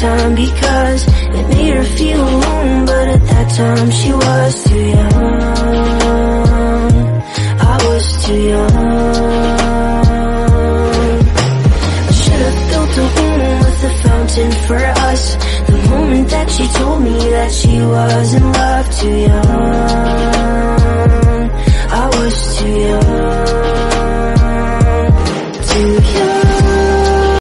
time because it made her feel alone But at that time she was too young. I was too young. I should have built a home with a fountain for us. The moment that she told me that she was in love Too young. I was too young. Too young.